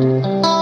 Música